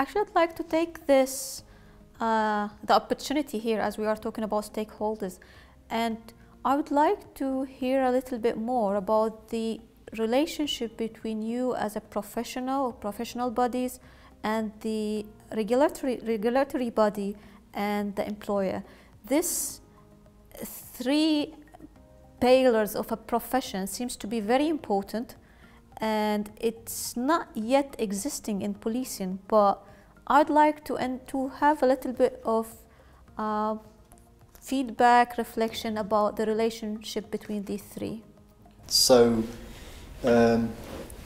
Actually, I'd like to take this, uh, the opportunity here as we are talking about stakeholders, and I would like to hear a little bit more about the relationship between you as a professional, professional bodies, and the regulatory, regulatory body and the employer. This three pillars of a profession seems to be very important and it's not yet existing in policing but I'd like to and to have a little bit of uh, feedback reflection about the relationship between these three so um,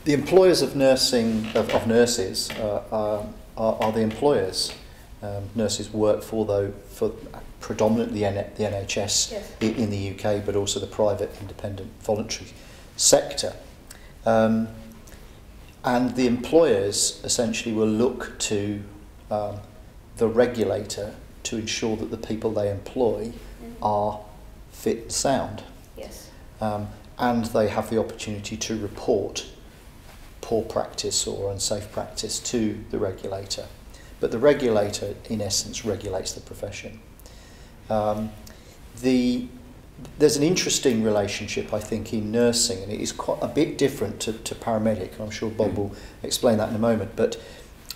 the employers of nursing of, of nurses uh, are, are, are the employers um, nurses work for though for predominantly the, N the NHS yes. in, in the UK, but also the private independent voluntary sector. Um, and the employers essentially will look to um, the regulator to ensure that the people they employ mm. are fit and sound. Yes. Um, and they have the opportunity to report poor practice or unsafe practice to the regulator. But the regulator, in essence, regulates the profession. Um, the, there's an interesting relationship, I think, in nursing, and it is quite a bit different to, to paramedic. I'm sure Bob will explain that in a moment. But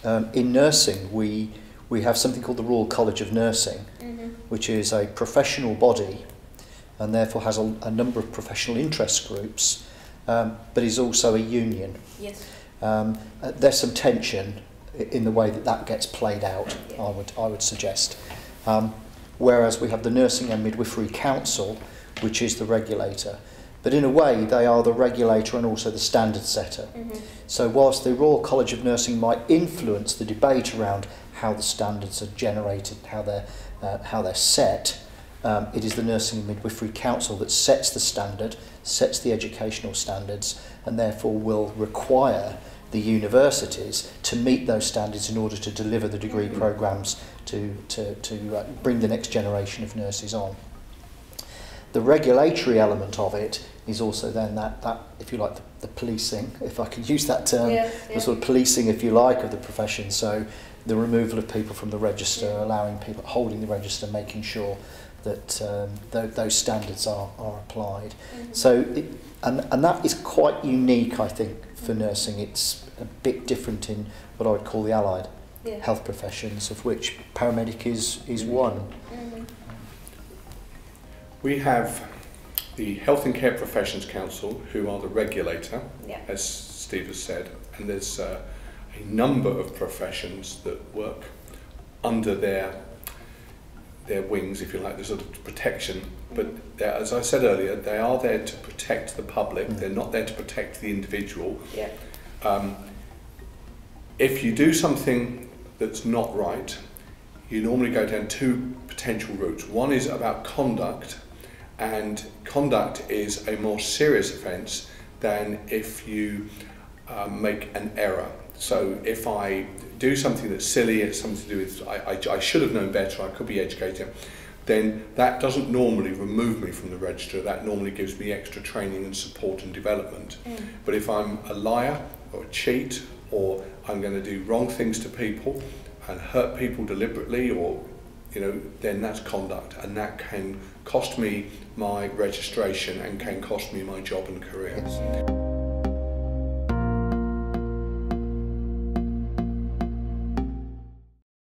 um, in nursing, we, we have something called the Royal College of Nursing, mm -hmm. which is a professional body and therefore has a, a number of professional interest groups, um, but is also a union. Yes. Um, uh, there's some tension in the way that that gets played out, yeah. I, would, I would suggest. Um, whereas we have the Nursing and Midwifery Council, which is the regulator. But in a way, they are the regulator and also the standard setter. Mm -hmm. So, whilst the Royal College of Nursing might influence the debate around how the standards are generated, how they're, uh, how they're set, um, it is the Nursing and Midwifery Council that sets the standard, sets the educational standards, and therefore will require the universities to meet those standards in order to deliver the degree mm-hmm. programs to, to, to uh, bring the next generation of nurses on. The regulatory element of it is also then that, that if you like, the, the policing, if I can use that term, yeah, yeah. the sort of policing, if you like, of the profession. So the removal of people from the register, yeah. allowing people, holding the register, making sure that um, th those standards are, are applied. Mm -hmm. So, it, and, and that is quite unique, I think, for mm -hmm. nursing. It's a bit different in what I would call the allied yeah. health professions, of which paramedic is, is mm-hmm. one. Mm -hmm. We have the Health and Care Professions Council, who are the regulator, yeah. as Steve has said, and there's uh, a number of professions that work under their their wings, if you like, the sort of protection. But as I said earlier, they are there to protect the public. Mm. They're not there to protect the individual. Yeah. Um, if you do something that's not right, you normally go down two potential routes. One is about conduct, and conduct is a more serious offence than if you um, make an error. So if I do something that's silly, it's something to do with I, I, I should have known better, I could be educated, then that doesn't normally remove me from the register. That normally gives me extra training and support and development. Mm. But if I'm a liar or a cheat or I'm going to do wrong things to people and hurt people deliberately or you know then that's conduct and that can cost me my registration and can cost me my job and career.